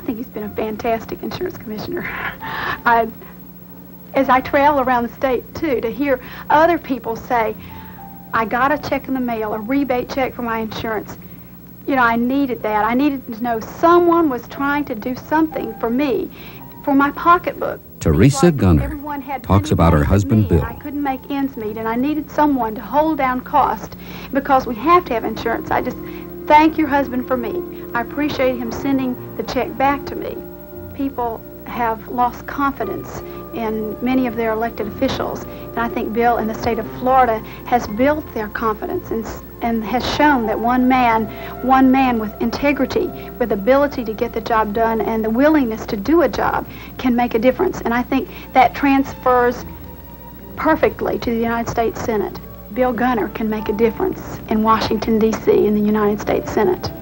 fantastic insurance commissioner. I, as I travel around the state, too, to hear other people say, I got a check in the mail, a rebate check for my insurance. You know, I needed that. I needed to know someone was trying to do something for me, for my pocketbook. Teresa Gunter talks about her husband, Bill. I couldn't make ends meet, and I needed someone to hold down cost because we have to have insurance. I just thank your husband for me. I appreciate him sending the check back to me. People have lost confidence in many of their elected officials, and I think Bill in the state of Florida has built their confidence and, and has shown that one man, one man with integrity, with ability to get the job done and the willingness to do a job can make a difference. And I think that transfers perfectly to the United States Senate. Bill Gunter can make a difference in Washington, D.C., in the United States Senate.